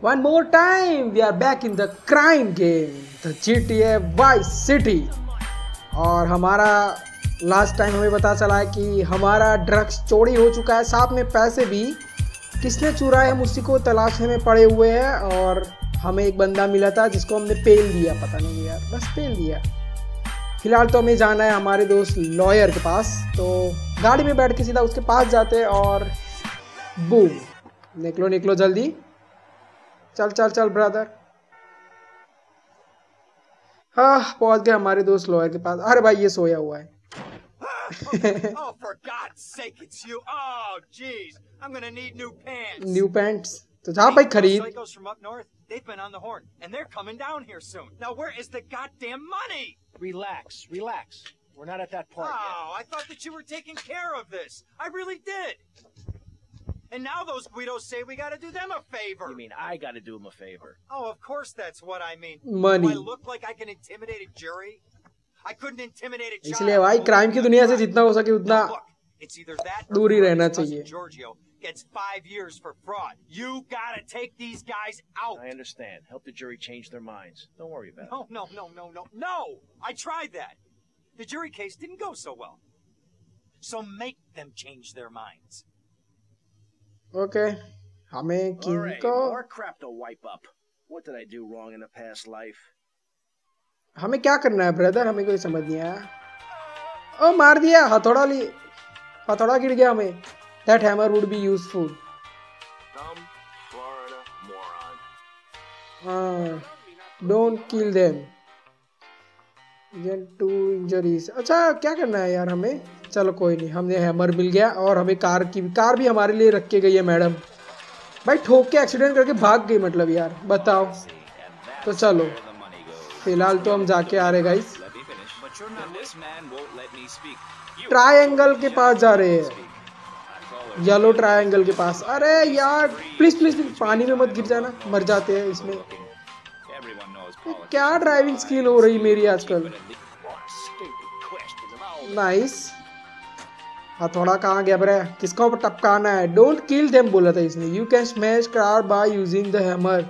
One more time, we are back in the crime game, the GTA Vice City. और हमारा last time हमें पता चला है कि हमारा ड्रग्स चोरी हो चुका है साथ में पैसे भी किसने चुराए हम उसी को तलाशने में पड़े हुए हैं और हमें एक बंदा मिला था जिसको हमने पेल दिया पता नहीं यार बस पेल दिया फ़िलहाल तो हमें जाना है हमारे दोस्त लॉयर के पास तो गाड़ी में बैठ के सीधा उसके पास जाते और बूम निकलो निकलो जल्दी चल चल चल ब्रदर हाँ पहुंच गए हमारे दोस्त लॉयर के पास अरे भाई ये सोया हुआ है oh, for God's sake, it's you. Oh, jeez. I'm gonna need new pants. New pants तो जा भाई Those खरीद psychos from up north, they've been on the horn, and they're coming down here soon. Now, where is the goddamn money? Relax, relax. We're not at that part yet. Oh, I thought that you were taking care of this. I really did. And now those Guidos say we gotta do them a favor. You mean I gotta do him a favor? Oh, of course that's what I mean. Money. Do I look like I can intimidate a jury? I couldn't intimidate a child. इसलिए भाई crime की दुनिया से जितना हो सके उतना Now, look, it's either that or दूर ही रहना Ferrari's cousin चाहिए। Giorgio gets five years for fraud. You gotta take these guys out. I understand. Help the jury change their minds. Don't worry about it. No, no, no, no, no, no! I tried that. The jury case didn't go so well. So make them change their minds. Okay हमें right, किनको more crap to wipe up. What did I do wrong in a past life? हमें क्या करना है brother हमें कोई समझ नहीं आया ओ मार दिया हथौड़ा ली हथौड़ा गिर गया हमें that hammer would be useful Dumb Florida moron. Don't kill them to injuries अच्छा क्या करना है यार हमें चलो कोई नहीं, हमने हैमर मिल गया और हमें कार की कार भी हमारे लिए रख के गई है मैडम। भाई ठोक के एक्सीडेंट करके भाग गई मतलब यार, बताओ। तो चलो, फ़िलहाल तो हम जाके आ रहे गाइस ट्रायंगल के पास जा रहे हैं। येलो ट्रायंगल के पास। अरे यार प्लीज़ प्लीज़ पानी में मत गिर जाना, मर जाते हैं इसमें। क्या ड्राइविंग स्किल हो रही मेरी आजकल. नाइस हथौड़ा कहाँ गया बरे किसका ऊपर टपकाना है? डोंट किल देम बोला था इसने। You can smash car by using the hammer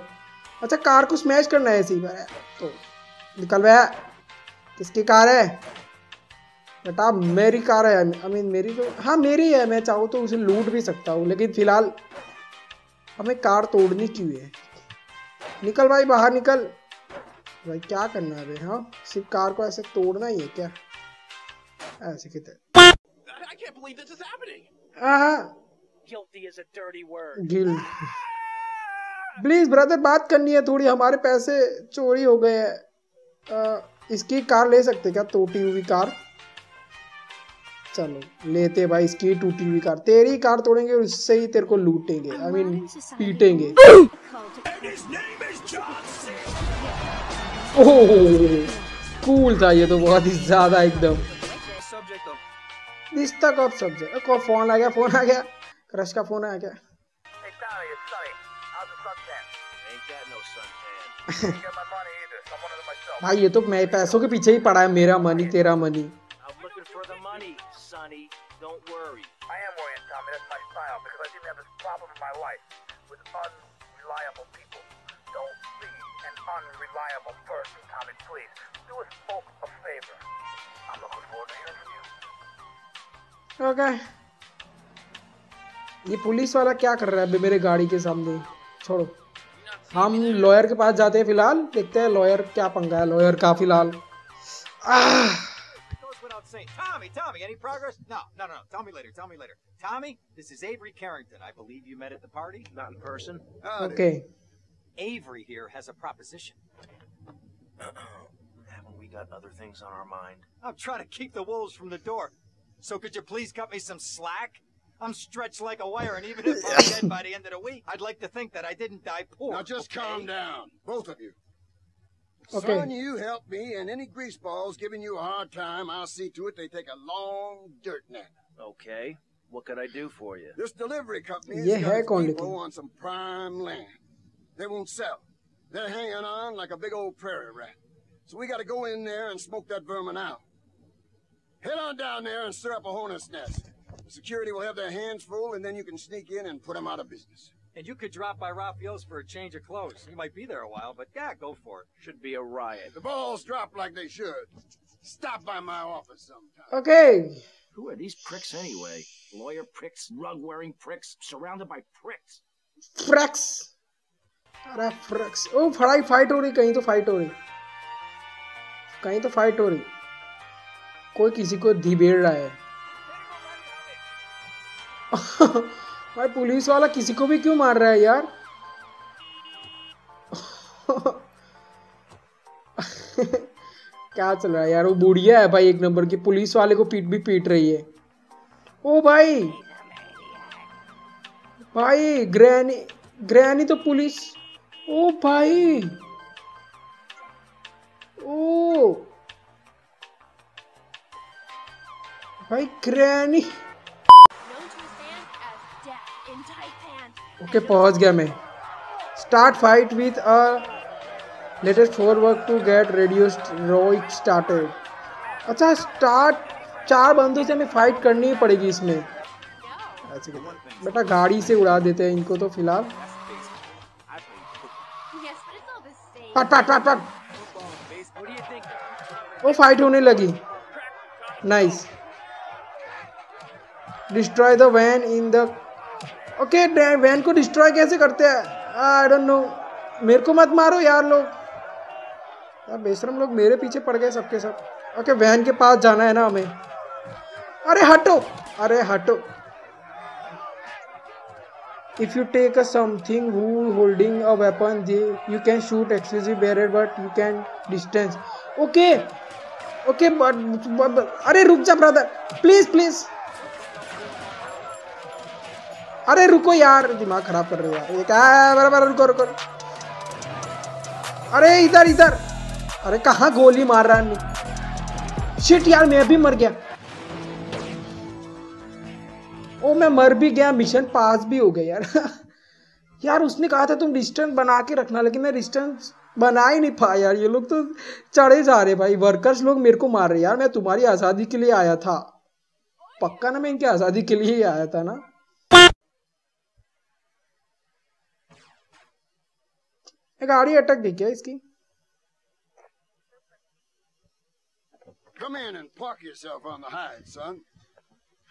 अच्छा कार को स्मैश करना है इसी बार तो निकल गया किसकी कार है? बेटा, मेरी कार है। आई मीन मेरी तो हाँ मेरी है। मैं चाहूँ तो उसे लूट भी सकता हूँ, लेकिन फ़िलहाल हमें कार तोड़नी क्यों है? निकल भाई, बाहर निकल। भाई, क्या करना है भाई हाँ? सिर्फ़ कार को ऐसे तोड़ना ही है क्या? ऐसे कितने I can't believe this is हाँ Guilty is a dirty word. Please brother बात करनी है थोड़ी हमारे पैसे चोरी हो गए हैं। इसकी कार ले सकते क्या? टूटी हुई कार? चलो लेते भाई इसकी टूटी हुई कार। तेरी कार तोड़ेंगे और उससे ही तेरे को लूटेंगे। I mean पीटेंगे। ओह कूल था ये तो बहुत ही ज़्यादा एकदम। रिश्ता कब सबसे कब फ़ोन आ गया फ़ोन आ गया? क्रश का फ़ोन आ गया। भाई ये तो मैं पैसों के पीछे ही पड़ा है मेरा मनी तेरा मनी. ओके ये पुलिस वाला क्या कर रहा है अभी मेरे गाड़ी के सामने छोड़ो हम लॉयर के पास जाते हैं फ़िलहाल देखते हैं लॉयर क्या पंगा है लॉयर का फ़िलहाल saying. Tommy, Tommy, any progress? No, no, no, no. Tell me later. Tell me later. Tommy, this is Avery Carrington. I believe you met at the party. Not in person. Oh, okay Avery here has a proposition. Haven't we got other things on our mind? I'm trying to keep the wolves from the door. So could you please cut me some slack? I'm stretched like a wire, and even if I'm dead by the end of the week, I'd like to think that I didn't die poor. Now just okay? calm down, both of you. Okay. Son, you help me, and any greaseballs giving you a hard time, I'll see to it they take a long dirt nap. Okay. What could I do for you? This delivery company is got people on some prime land. They won't sell. They're hanging on like a big old prairie rat. So we got to go in there and smoke that vermin out. Head on down there and stir up a hornet's nest. The security will have their hands full, and then you can sneak in and put them out of business. And you could drop by Raphael's for a change of clothes. You might be there a while, but yeah, go for it. Should be a riot. The balls drop like they should. Stop by my office sometime. Okay. Who are these pricks anyway? Lawyer pricks, rug wearing pricks, surrounded by pricks. फ्रैक्स अरे फ्रैक्स ओ फड़ाई fight हो रही कहीं तो fight हो रही कहीं तो फाइट हो रही कोई किसी को धिबेड़ रहा है। भाई, पुलिस वाला किसी को भी क्यों मार रहा है यार? क्या चल रहा है यार? वो बुढ़िया है भाई एक नंबर की, पुलिस वाले को पीट भी पीट रही है। ओ भाई! भाई ग्रैनी ग्रैनी तो पुलिस। ओ भाई! In Taipan. ओके पहुँच गया मैं start fight with a latest four work to get radio रोइक started अच्छा स्टार्ट चार बंदों से हमें फाइट करनी ही पड़ेगी इसमें। बेटा, गाड़ी से उड़ा देते हैं इनको तो फ़िलहाल। पट वो फाइट होने लगी। Nice destroy the van in the okay van को डिस्ट्रॉय कैसे करते हैं? आई डोंट नो मेरे को मत मारो यार लोग। यार, बेशरम लोग मेरे पीछे पड़ गए सबके सब। ओके सब. वैन के पास जाना है ना हमें। अरे, हटो। अरे, हटो। If you take a something who holding a weapon they you can shoot exclusive barrier but you can distance okay okay but अरे, रुक जा ब्रदर प्लीज़ प्लीज़ अरे रुको यार, दिमाग खराब कर रहे हो यार। ये क्या है बराबर, रुको रुको। अरे इधर इधर। अरे कहाँ गोली मार रहा है शिट यार, मैं भी मर गया। ओ, मैं मर भी गया मिशन पास भी हो गया यार। यार, उसने कहा था तुम डिस्टेंस बना के रखना, लेकिन मैं डिस्टेंस बना ही नहीं पाया यार। ये लोग तो चढ़े जा रहे भाई। वर्कर्स लोग मेरे को मार रहे यार। मैं तुम्हारी आज़ादी के लिए आया था। पक्का ना मैं इनकी आज़ादी के लिए ही आया था ना? गाड़ी अटक गई क्या इसकी Come in and park yourself on the hide, son.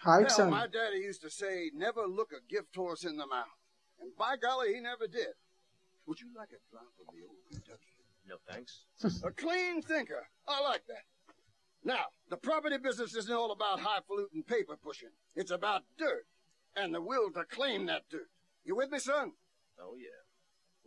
Height Hell, son my daddy used to say, never look a gift horse in the mouth. And by golly, he never did. Would you like a drop of the old Kentucky? No thanks. A clean thinker. I like that. Now, the property business isn't all about highfalutin paper pushing. It's about dirt and the will to claim that dirt. You with me, son? Oh yeah.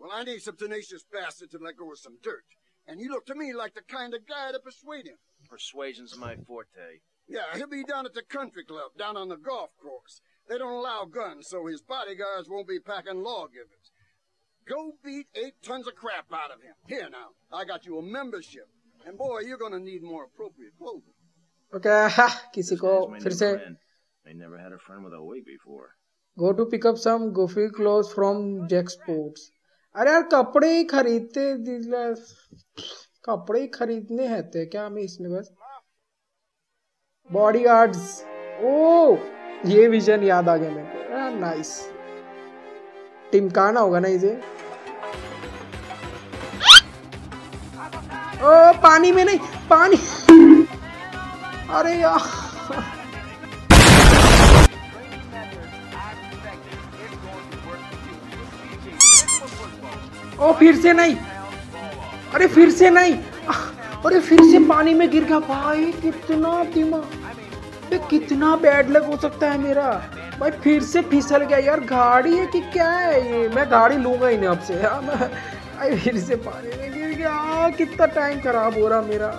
Well, I need some tenacious bastard to let go of some dirt. And you look to me like the kind of guy to persuade him. Persuasion's my forte. Yeah, he'll be down at the country club, down on the golf course. They don't allow guns, so his bodyguards won't be packing lawgivers. Go beat eight tons of crap out of him. Here now, I got you a membership. And boy, you're gonna need more appropriate clothing. Okay किसी This को guy's my फिर new से friend. I never had a friend with a wig before. Go to pick up some goofy cloth from Jack sports अरे यार, कपड़े ही खरीदते कपड़े ही खरीदने हैं थे क्या हमें इसमें बस? बॉडी गार्ड्स ओ, ये विजन याद आ गया मेरे को। नाइस टिमकाना होगा ना इसे? ओ, पानी में नहीं, पानी। अरे यार। ओ फिर से नहीं। अरे फिर से नहीं। अरे फिर से पानी में गिर गया। भाई, कितना दिमाग। कितना बैड लग हो सकता है मेरा। भाई, फिर से फिसल गया यार। गाड़ी है कि क्या है ये? मैं गाड़ी लूँगा ही नहीं आपसे। यार मैं भाई, फिर से पानी में गिर गया। कितना टाइम खराब हो रहा मेरा।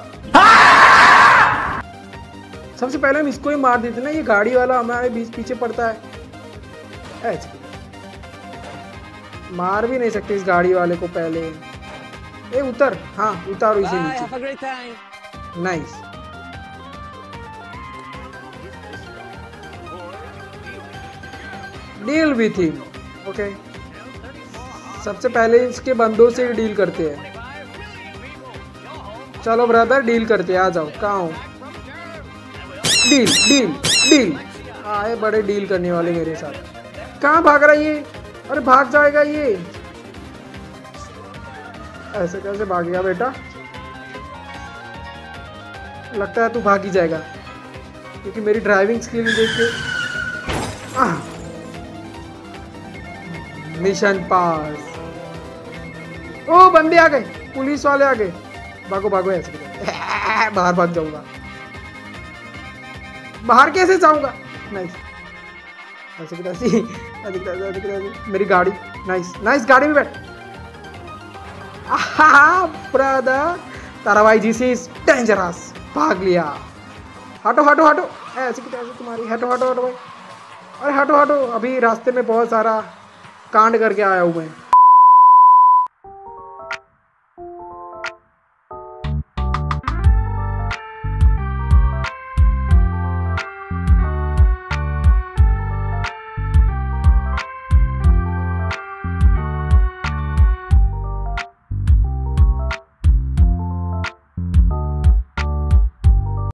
सबसे पहले हम इसको ही मार देते ना। ये गाड़ी वाला हमारे बीच पीछे पड़ता है। ऐसे। मार भी नहीं सकते इस गाड़ी वाले को पहले। ए उतर। हाँ उतारो इसे नीचे। Nice deal with him okay सबसे पहले इसके बंदों से ही डील करते हैं। चलो ब्रदर डील करते हैं। आ जाओ। कहाँ हो? डील डील डील आए बड़े डील करने वाले मेरे साथ। कहाँ भाग रहा है ये? अरे भाग जाएगा ये। ऐसे कैसे भाग गया बेटा? लगता है तू भाग ही जाएगा, क्योंकि मेरी ड्राइविंग स्किल देख के मिशन पास ओ, बंदे आ गए, पुलिस वाले आ गए। भागो भागो, ऐसे बाहर भाग जाऊँगा। बाहर कैसे जाऊँगा? नाइस ऐसे ऐसे ऐसे मेरी गाड़ी नाइस नाइस गाड़ी में बैठ। ब्रदर जी से डेंजरस भाग लिया। हटो हटो हटो। ऐसे की ऐसे तुम्हारी। हटो हटो हटो, भाई। अरे हटो हटो। अभी रास्ते में बहुत सारा कांड करके आया हूँ मैं।